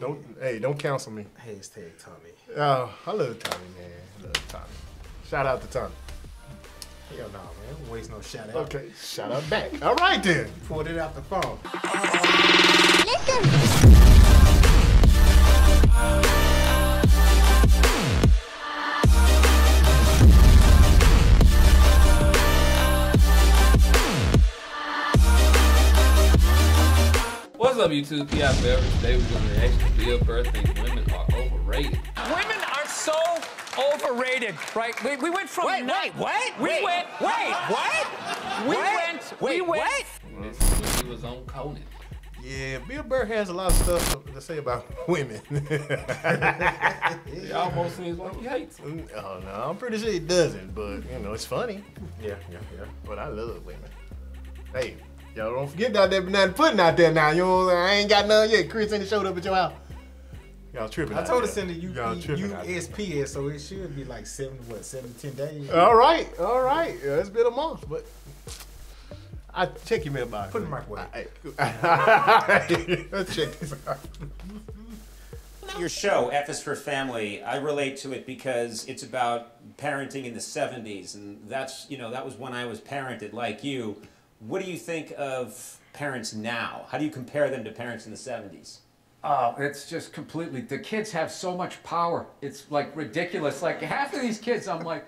Don't hey, don't counsel me. Hashtag Tommy. Oh, I love Tommy, man. I love Tommy. Shout out to Tommy. Hell no, nah, man. Don't waste no shout out. Okay, shout out back. All right then. Pulled it out the phone. Listen. W2P I Beverage Today we're doing reaction to Bill Burr women are overrated. Women are so overrated, right? We, we went from... Wait, wait, what? We wait, went... Wait, what? We what? went... Wait, we went... What? This is he was on Conan. Yeah, Bill Burr has a lot of stuff to say about women. it almost seems like he hates. Them. Oh no, I'm pretty sure he doesn't, but you know, it's funny. Yeah, yeah, yeah. But I love women. Hey, y'all don't forget that there banana pudding out there now. You know, I ain't got none yet. Chris ain't showed up at your house. Y'all tripping. I out told her there. send it Y'all tripping out. USPS, so it should be like seven, what, seven, ten days. All right, all right. Yeah, it's been a month, but I check your mailbox. Put it in the microwave. Hey, Let's check this out. Your show, F is for Family, I relate to it because it's about parenting in the 70s, and that's, you know, that was when I was parented like you. What do you think of parents now? How do you compare them to parents in the 70s? Oh, it's just completely. The kids have so much power. It's like ridiculous. Like half of these kids, I'm like,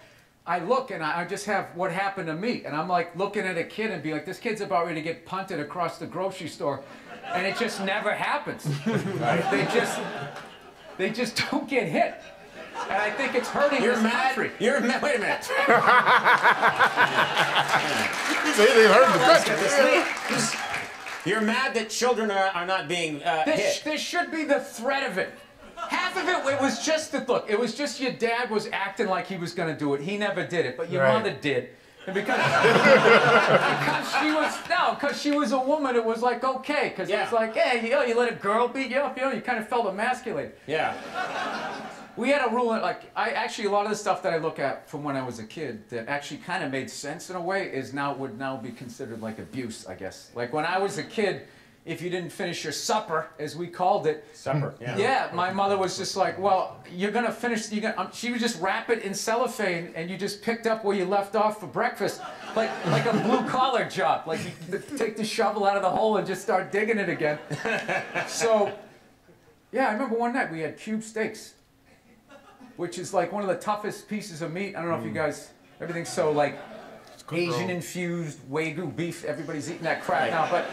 I look and I I just have what happened to me, and I'm like looking at a kid and be like, this kid's about ready to get punted across the grocery store, and it just never happens. They just, they just don't get hit, and I think it's hurting You're this mad? country. You're mad? Wait a minute. He said they heard the country. You're mad that children are, are not being uh, There, hit. sh- there should be the threat of it. Half of it, it was just the look. It was just your dad was acting like he was going to do it. He never did it, but your Right. mother did. And because, because she was no, because she was a woman, it was like okay, because it was like, hey, you know, you let a girl beat you up, you know, you kind of felt emasculated. Yeah. We had a rule like, I actually a lot of the stuff that I look at from when I was a kid that actually kind of made sense in a way is now would now be considered like abuse, I guess. Like when I was a kid, if you didn't finish your supper, as we called it, Supper. Yeah. yeah, my mother was just like, "Well, you're gonna finish. Gonna." Um, she would just wrap it in cellophane, and you just picked up where you left off for breakfast, like like a blue collar job. Like you take the shovel out of the hole and just start digging it again. So, yeah, I remember one night we had cube steaks, which is like one of the toughest pieces of meat. I don't know if you guys. Everything's so like Asian infused wagyu beef. Everybody's eating that crap now, but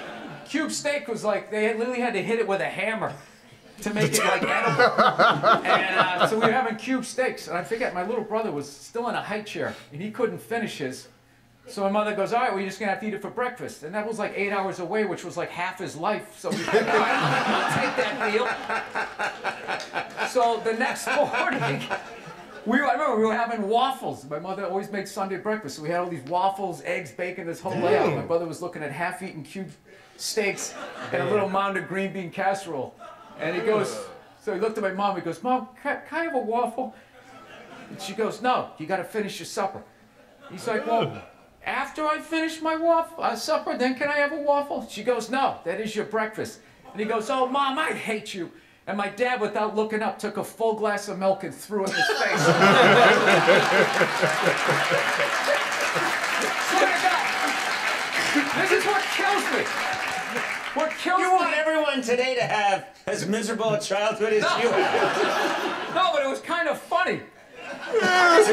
cube steak was like they had, literally had to hit it with a hammer to make it like edible. and uh, so we were having cube steaks, and I forget my little brother was still in a high chair, and he couldn't finish his. So my mother goes, "All right, well, you're just gonna have to eat it for breakfast," and that was like eight hours away, which was like half his life. So we said, "All right, I'll take that deal. So the next morning. We, I remember we were having waffles. My mother always made Sunday breakfast, so we had all these waffles, eggs, bacon, this whole layout. My brother was looking at half-eaten cube steaks and a little mound of green bean casserole. And he goes, so he looked at my mom, he goes, Mom, can, can I have a waffle? And she goes, No, you got to finish your supper. He's like, Well, after I finish my waffle, uh, supper, then can I have a waffle? She goes, No, that is your breakfast. And he goes, Oh, Mom, I hate you. And my dad, without looking up, took a full glass of milk and threw it in his face. Swear to God. This is what kills me. What kills me? You me. want everyone today to have as miserable a childhood as you have. No, but it was kind of funny.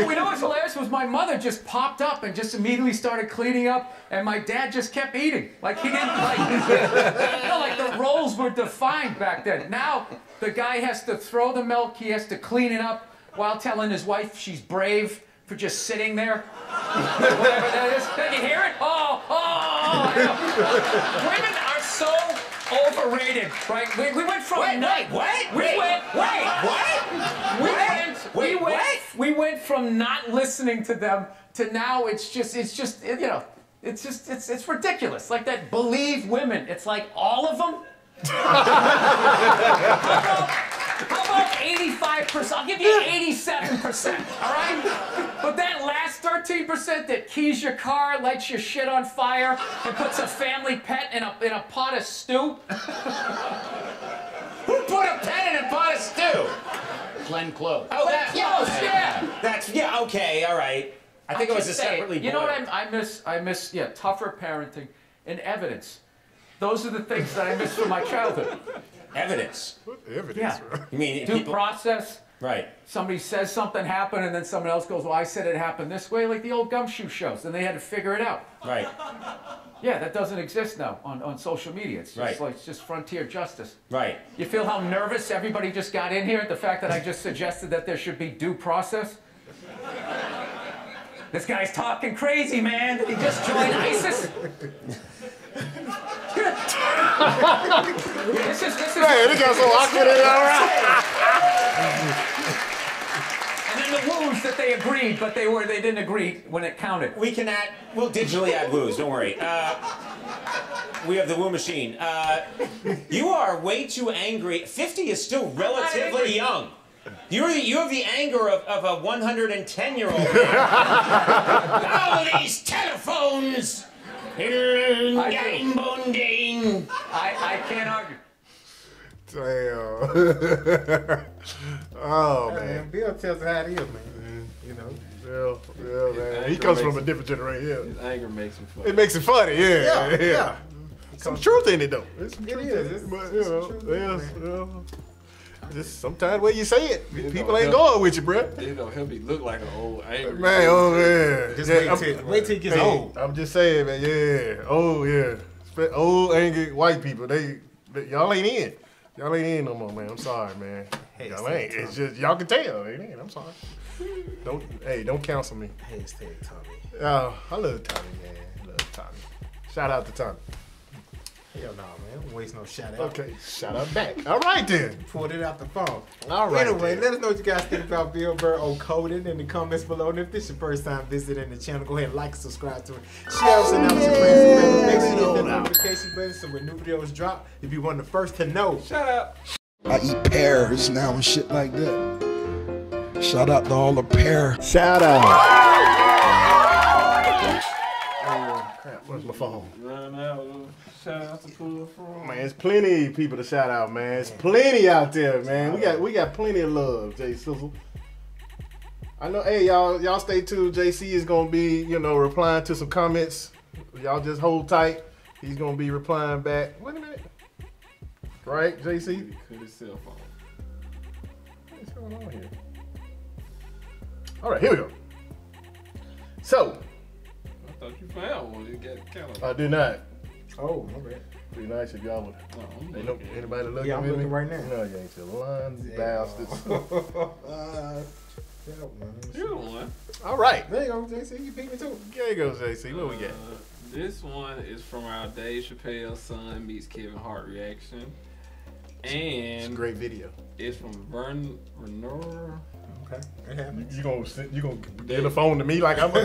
We know what's hilarious was my mother just popped up and just immediately started cleaning up, and my dad just kept eating. Like he didn't like. no, like the roles were defined back then. Now the guy has to throw the milk, he has to clean it up while telling his wife she's brave for just sitting there. Whatever that is. Can you hear it? Oh, oh. oh know. Women right? We, we went from Wait, not- wait? We Wait, went. wait, what? We went. we Wait, went. what? We went from not listening to them to now. It's just. It's just. You know. It's just. It's. It's ridiculous. Like that. Believe women. It's like all of them. How about 85%? I'll give you 87%, all right? But that last 13% that keys your car, lights your shit on fire, and puts a family pet in a, in a pot of stew. Who put a pen in a that pot of stew? Glenn Close. Oh, that, Close, yeah. That's yeah. Okay, all right. I think it was a just saying, separately. You know what boiled. I, I miss? I miss yeah, tougher parenting and evidence. Those are the things that I miss from my childhood. Evidence. Evidence, Yeah. bro. You mean Due people? process. Right. Somebody says something happened, and then someone else goes, "Well, I said it happened this way," like the old gumshoe shows. Then they had to figure it out. Right. Yeah, that doesn't exist now on, on social media. It's just Right. like it's just frontier justice. Right. You feel how nervous everybody just got in here? At the fact that I just suggested that there should be due process? This guy's talking crazy, man. Did he just join ISIS? Man, it got so awkward in all right. and then the woos that they agreed, but they were they didn't agree when it counted. We can add. We'll digitally add woos. Don't worry. Uh, we have the woo machine. Uh, you are way too angry. Fifty is still relatively young. You're the, you have the anger of, of a 110 year old man. All these telephones. Game bonding. I, I can't argue. Damn. oh Man, man. Bill tells her how it is, man. You know. Yeah, yeah, man. He comes from a different generation. His anger makes him funny. It makes it funny, yeah, Yeah, yeah. yeah. Some truth in it though. There's some It truth is. in it. It's- But it's you know, truth yes, yeah. Just sometimes where you say it, You people ain't yeah. going with you, bruh. You know, he'll be look like an old angry. Man, oh yeah. Just Yeah, wait I'm- till wait till he gets Hey, old. I'm just saying, man. Yeah. Oh, yeah. Old, angry white people. They, they, y'all ain't in. Y'all ain't in no more, man. I'm sorry, man. Hey, y'all ain't. that It's just y'all can tell. Ain't in. I'm sorry. Don't. Hey, don't counsel me. Hashtag Tommy. Oh, I love Tommy, man. I love Tommy. Shout out to Tommy. Hell no, man. Don't waste no shout out. Okay, shout out back. All right then. Pulled it out the phone. All right. Anyway, then. let us know what you guys think about Bill Burr O'Coding in the comments below. And if this is your first time visiting the channel, go ahead and like and subscribe to it. Share us and out with your friends and family. Make sure you hit that notification button so when new videos drop, you'll be one of the first to know. Shut up. I eat pears now and shit like that. Shout out to all the pear Shout out. Oh, crap. Where's my phone? Run out. Shout out to Cool From. Man, it's plenty of people to shout out, man. There's plenty out there, man. We got we got plenty of love, Jay Sizzle. I know, hey y'all, y'all stay tuned. JC is gonna be, you know, replying to some comments. Y'all just hold tight. He's gonna be replying back. Wait a minute. Right, JC? Cut his cell phone. What's going on here? All right, here we go. So, I thought you found one. You got kind of. I do not. Oh, my bad. Be nice if y'all would. Oh, Ain't no, looking. anybody looking Yeah, I'm at looking me? right now. No, you ain't still lying, bastards. uh, yeah, man. You're the one. All right. There you go, JC. You beat me too. There you go, JC. What we got? Uh, this one is from our Dave Chappelle son meets Kevin Hart reaction. It's a And great video. it's from Vern Renor. Okay, it happens. You gonna sit, you gonna give the phone to me like I'm a,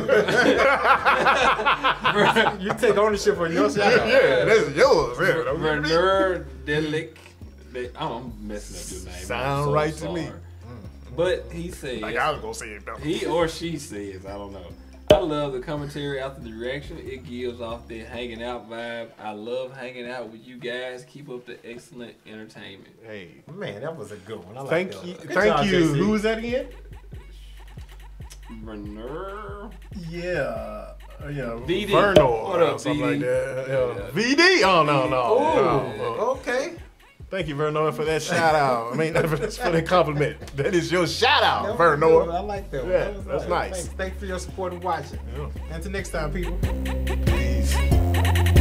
you take ownership on your shout out. yeah, this is yours. Yeah, don't give it to me. Verneur Delic. I'm messing up your name. Sound so right to me. But he says, Like I was gonna say it though. he or she says, I don't know. I love the commentary after the reaction. It gives off the hanging out vibe. I love hanging out with you guys. Keep up the excellent entertainment. Hey, Man, that was a good one. I thank that you. Good thank job, you. JC. Who was that again? Verneur. Yeah, uh, yeah, VD. Vernor What or up, something VD? like that. Yeah. Yeah. VD? Oh no, no. Ooh, no. okay. Thank you, Vernor, for that shout out. I mean, for the compliment. That is your shout That out, good. I like that one. Yeah, That that's nice. nice. Thanks, thanks for your support and watching. Yeah. Until next time, people. Peace.